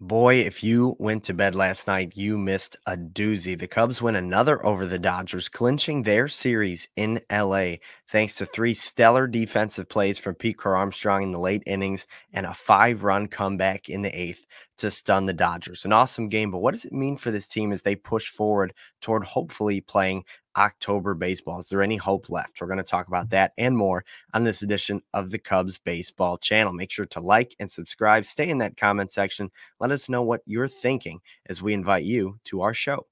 Boy, if you went to bed last night, you missed a doozy. The Cubs win another over the Dodgers, clinching their series in LA thanks to three stellar defensive plays from Pete Crow Armstrong in the late innings and a five run comeback in the eighth to stun the Dodgers. An awesome game, but what does it mean for this team as they push forward toward hopefully playing October baseball? Is there any hope left? We're going to talk about mm-hmm. that and more on this edition of the Cubs Baseball channel. Make sure to like and subscribe. Stay in that comment section. Let us know what you're thinking as we invite you to our show.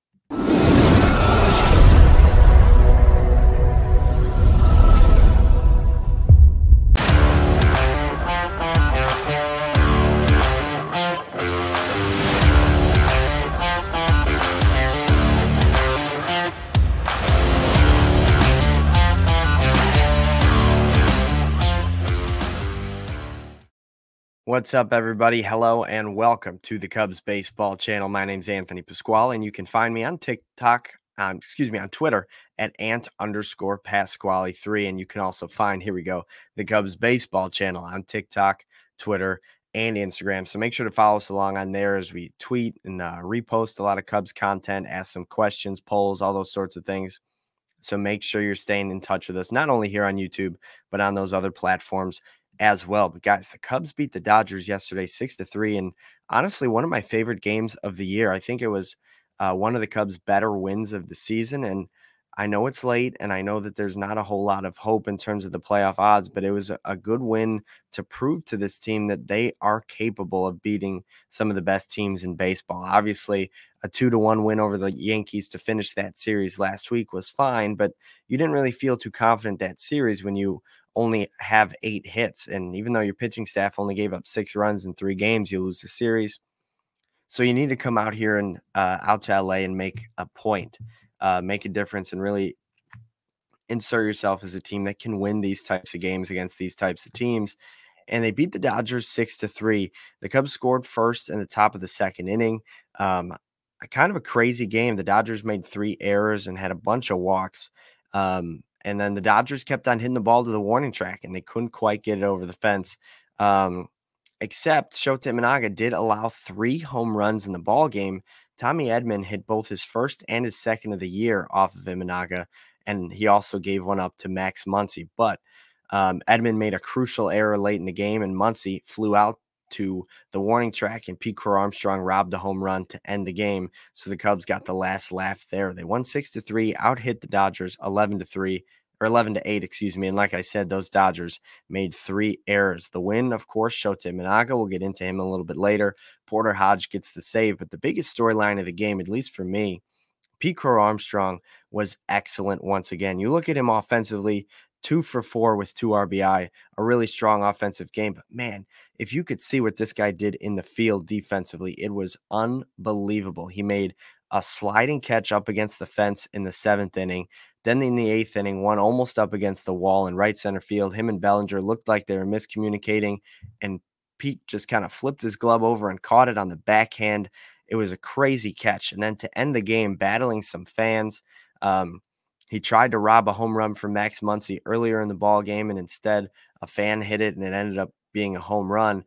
What's up, everybody? Hello and welcome to the Cubs Baseball Channel. My name's Anthony Pasquale, and you can find me on TikTok, um, excuse me, on Twitter at ant underscore Pasquale3. And you can also find, here we go, the Cubs Baseball Channel on TikTok, Twitter, and Instagram. So make sure to follow us along on there as we tweet and uh, repost a lot of Cubs content, ask some questions, polls, all those sorts of things. So make sure you're staying in touch with us, not only here on YouTube, but on those other platforms as well. But guys, the Cubs beat the Dodgers yesterday, six to three, and honestly, one of my favorite games of the year. I think it was uh, one of the Cubs' better wins of the season, and I know it's late, and I know that there's not a whole lot of hope in terms of the playoff odds, but it was a, a good win to prove to this team that they are capable of beating some of the best teams in baseball. Obviously, a two to one win over the Yankees to finish that series last week was fine, but you didn't really feel too confident that series when you only have eight hits. And even though your pitching staff only gave up six runs in three games, you lose the series. So you need to come out here and uh, out to LA and make a point, uh, make a difference, and really insert yourself as a team that can win these types of games against these types of teams. And they beat the Dodgers six to three. The Cubs scored first in the top of the second inning. Um, a kind of a crazy game. The Dodgers made three errors and had a bunch of walks. Um, and then the Dodgers kept on hitting the ball to the warning track and they couldn't quite get it over the fence. Um, except Shota Imanaga did allow three home runs in the ball game. Tommy Edman hit both his first and his second of the year off of Imanaga, and he also gave one up to Max Muncy. But um, Edman made a crucial error late in the game, and Muncy flew out to the warning track, and Pete Crow Armstrong robbed a home run to end the game. So the Cubs got the last laugh there. They won six to three, out hit the Dodgers eleven to three or 11 to 8, excuse me. And like I said, those Dodgers made three errors. The win, of course, Shota Imanaga. We'll get into him a little bit later. Porter Hodge gets the save. But the biggest storyline of the game, at least for me, Pete Crow Armstrong was excellent once again. You look at him offensively, two for four with two RBI, a really strong offensive game. But man, if you could see what this guy did in the field defensively, it was unbelievable. He made a sliding catch up against the fence in the seventh inning. Then in the eighth inning, one almost up against the wall in right center field. Him and Bellinger looked like they were miscommunicating, and Pete just kind of flipped his glove over and caught it on the backhand. It was a crazy catch. And then to end the game, battling some fans. Um, he tried to rob a home run from Max Muncy earlier in the ball game, and instead a fan hit it, and it ended up being a home run.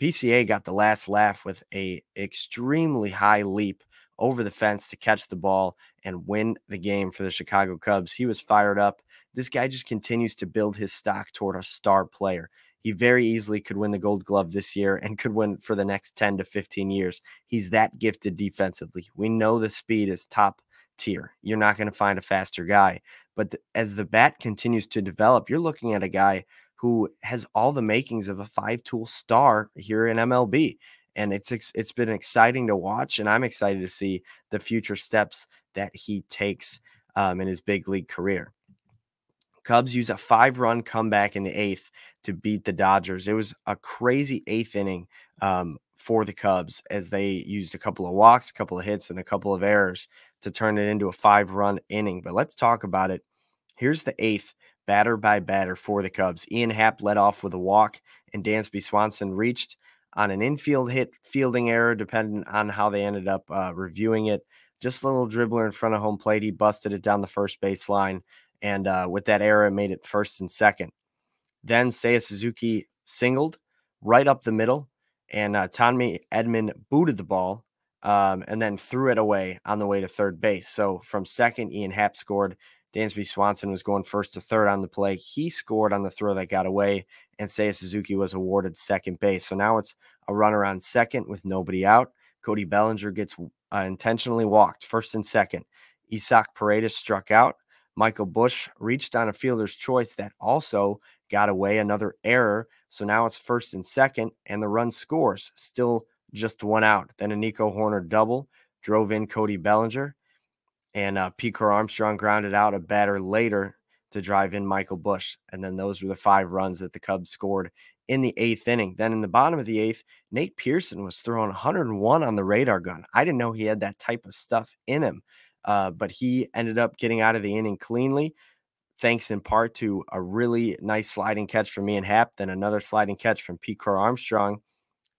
PCA got the last laugh with a extremely high leap over the fence to catch the ball and win the game for the Chicago Cubs. He was fired up. This guy just continues to build his stock toward a star player. He very easily could win the gold glove this year and could win for the next 10 to 15 years. He's that gifted defensively. We know the speed is top tier. You're not going to find a faster guy. But th- as the bat continues to develop, you're looking at a guy who has all the makings of a five tool star here in MLB. And it's it's been exciting to watch, and I'm excited to see the future steps that he takes um, in his big league career. Cubs use a five run comeback in the eighth to beat the Dodgers. It was a crazy eighth inning um, for the Cubs as they used a couple of walks, a couple of hits, and a couple of errors to turn it into a five run inning. But let's talk about it. Here's the eighth batter by batter for the Cubs. Ian Happ led off with a walk, and Dansby Swanson reached on an infield hit fielding error, depending on how they ended up uh, reviewing it. Just a little dribbler in front of home plate. He busted it down the first baseline. And uh, with that error, made it first and second. Then Seiya Suzuki singled right up the middle and uh, Tommy Edman booted the ball um, and then threw it away on the way to third base. So from second, Ian Happ scored. Dansby Swanson was going first to third on the play. He scored on the throw that got away, and Seiya Suzuki was awarded second base. So now it's a runner on second with nobody out. Cody Bellinger gets uh, intentionally walked first and second. Isaac Paredes struck out. Michael Busch reached on a fielder's choice that also got away, another error. So now it's first and second, and the run scores still just one out. Then a Nico Hoerner double drove in Cody Bellinger, and uh, Pete Armstrong grounded out a batter later to drive in Michael Busch. And then those were the five runs that the Cubs scored in the eighth inning. Then in the bottom of the eighth, Nate Pearson was throwing 101 on the radar gun. I didn't know he had that type of stuff in him, uh, but he ended up getting out of the inning cleanly, thanks in part to a really nice sliding catch from Ian Happ, then another sliding catch from Pete Armstrong.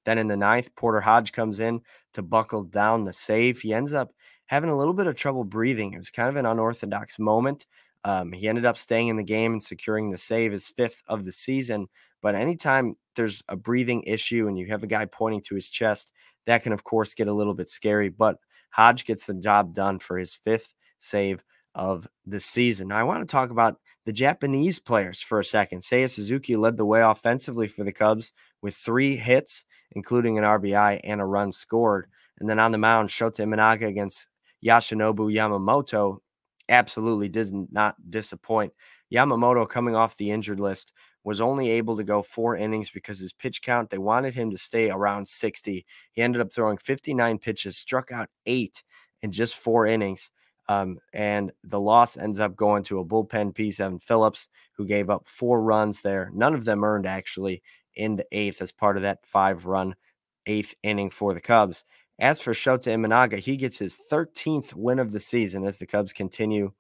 Then in the ninth, Porter Hodge comes in to buckle down the save. He ends up having a little bit of trouble breathing. It was kind of an unorthodox moment. Um, he ended up staying in the game and securing the save, his fifth of the season. But anytime there's a breathing issue and you have a guy pointing to his chest, that can, of course, get a little bit scary. But Hodge gets the job done for his fifth save of the season. Now, I want to talk about the Japanese players for a second. Seiya Suzuki led the way offensively for the Cubs with three hits, including an RBI and a run scored. And then on the mound, Shota Imanaga against Yoshinobu Yamamoto absolutely did not disappoint. Yamamoto, coming off the injured list, was only able to go four innings because his pitch count, they wanted him to stay around 60. He ended up throwing 59 pitches, struck out eight in just four innings. Um, and the loss ends up going to a bullpen piece, Evan Phillips, who gave up four runs there. None of them earned actually in the eighth as part of that five run eighth inning for the Cubs. As for Shota Imanaga, he gets his 13th win of the season as the Cubs continue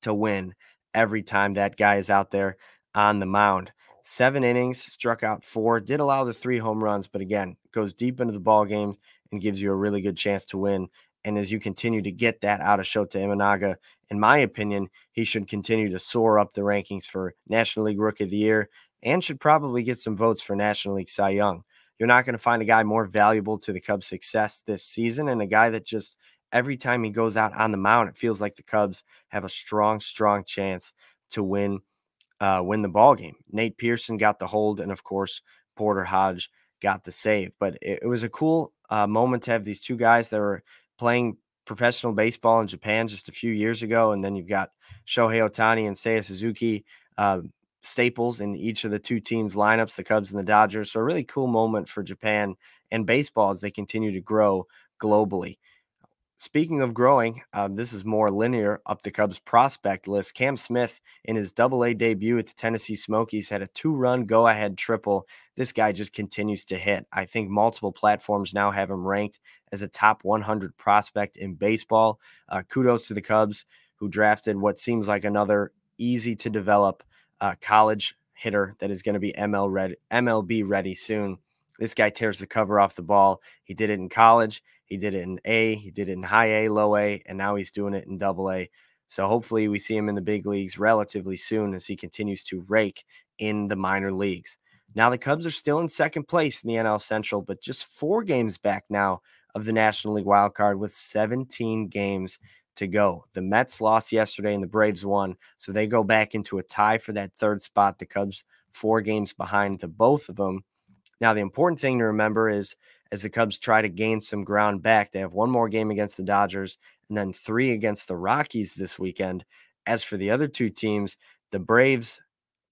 to win every time that guy is out there on the mound. Seven innings, struck out four, did allow the three home runs, but again, goes deep into the ball game and gives you a really good chance to win. And as you continue to get that out of Shota Imanaga, in my opinion, he should continue to soar up the rankings for National League Rookie of the Year and should probably get some votes for National League Cy Young. You're not going to find a guy more valuable to the Cubs' success this season and a guy that just every time he goes out on the mound, it feels like the Cubs have a strong, strong chance to win uh, win the ball game. Nate Pearson got the hold, and of course Porter Hodge got the save. But it, it was a cool uh, moment to have these two guys that were playing professional baseball in Japan just a few years ago, and then you've got Shohei Ohtani and Seiya Suzuki. Uh, staples in each of the two teams' lineups, the Cubs and the Dodgers. So, a really cool moment for Japan and baseball as they continue to grow globally. Speaking of growing, um, this is more linear up the Cubs prospect list. Cam Smith, in his double A debut at the Tennessee Smokies, had a two run go ahead triple. This guy just continues to hit. I think multiple platforms now have him ranked as a top 100 prospect in baseball. Uh, kudos to the Cubs, who drafted what seems like another easy to develop uh, college hitter that is going to be ML MLB ready soon. This guy tears the cover off the ball. He did it in college. He did it in A. He did it in high A, low A, and now he's doing it in double A. So hopefully we see him in the big leagues relatively soon as he continues to rake in the minor leagues. Now the Cubs are still in second place in the NL Central, but just four games back now of the National League wild card with 17 games to go. The Mets lost yesterday and the Braves won. So they go back into a tie for that third spot. The Cubs four games behind the both of them. Now, the important thing to remember is as the Cubs try to gain some ground back, they have one more game against the Dodgers and then three against the Rockies this weekend. As for the other two teams, the Braves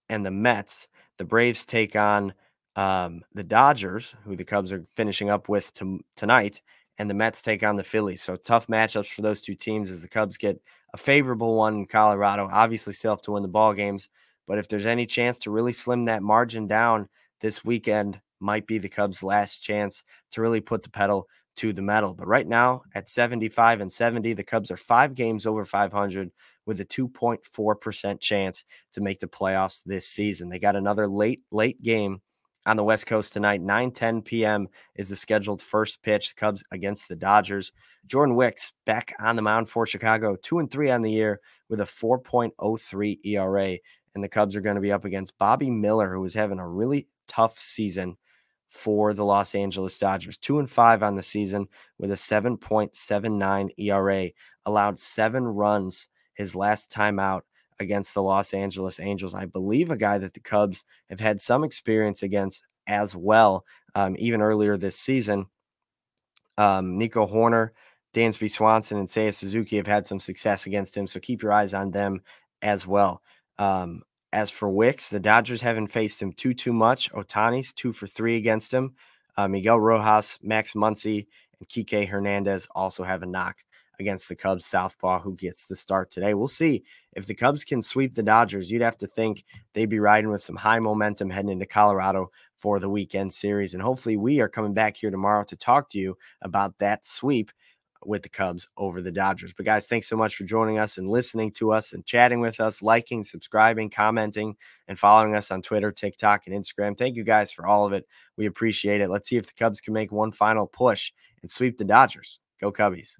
and the Mets, the Braves take on um, the Dodgers, who the Cubs are finishing up with to, tonight, and the Mets take on the Phillies. So tough matchups for those two teams as the Cubs get a favorable one in Colorado. Obviously, still have to win the ball games, but if there's any chance to really slim that margin down this weekend, might be the Cubs' last chance to really put the pedal to the metal. But right now, at 75 and 70, the Cubs are five games over 500 with a 2.4% chance to make the playoffs this season. They got another late, late game on the West Coast tonight. 9 10 p.m. is the scheduled first pitch. The Cubs against the Dodgers. Jordan Wicks back on the mound for Chicago, 2 and 3 on the year with a 4.03 ERA. And the Cubs are going to be up against Bobby Miller, who is having a really tough season for the Los Angeles Dodgers. Two and five on the season with a 7.79 ERA, allowed seven runs his last time out against the Los Angeles Angels. I believe a guy that the Cubs have had some experience against as well, um, even earlier this season. Um, Nico Hoerner, Dansby Swanson, and Seiya Suzuki have had some success against him, so keep your eyes on them as well. Um, as for Wicks, the Dodgers haven't faced him too too much. Ohtani's two for three against him. Uh, Miguel Rojas, Max Muncy, and Kike Hernandez also have a knock against the Cubs southpaw who gets the start today. We'll see if the Cubs can sweep the Dodgers. You'd have to think they'd be riding with some high momentum heading into Colorado for the weekend series. And hopefully, we are coming back here tomorrow to talk to you about that sweep with the Cubs over the Dodgers. But guys, thanks so much for joining us and listening to us and chatting with us, liking, subscribing, commenting, and following us on Twitter, TikTok, and Instagram. Thank you guys for all of it. We appreciate it. Let's see if the Cubs can make one final push and sweep the Dodgers. Go Cubbies.